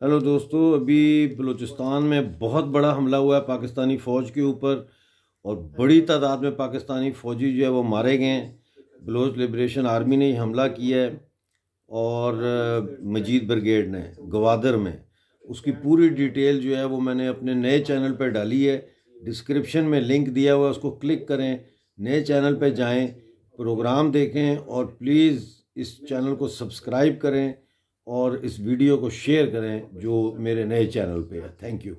Hello दोस्तों, अभी बलूचिस्तान में बहुत बड़ा हमला हुआ है पाकिस्तानी फ़ौज के ऊपर और बड़ी तादाद में पाकिस्तानी फ़ौजी जो है वो मारे गए। हैं बलोच लिब्रेशन आर्मी ने हमला किया है और मजीद ब्रिगेड ने, गवादर में। उसकी पूरी डिटेल जो है वो मैंने अपने नए चैनल पर डाली है। डिस्क्रिप्शन में लिंक दिया हुआ है, उसको क्लिक करें, नए चैनल पर जाएँ, प्रोग्राम देखें और प्लीज़ इस चैनल को सब्सक्राइब करें। और इस वीडियो को शेयर करें जो मेरे नए चैनल पे है। Thank you